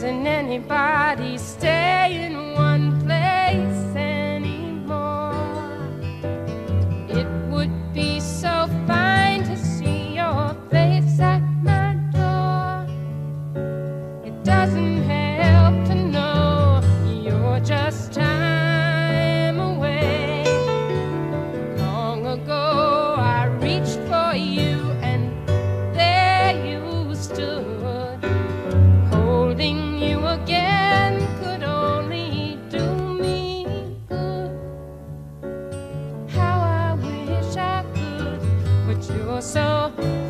Doesn't anybody stay in one so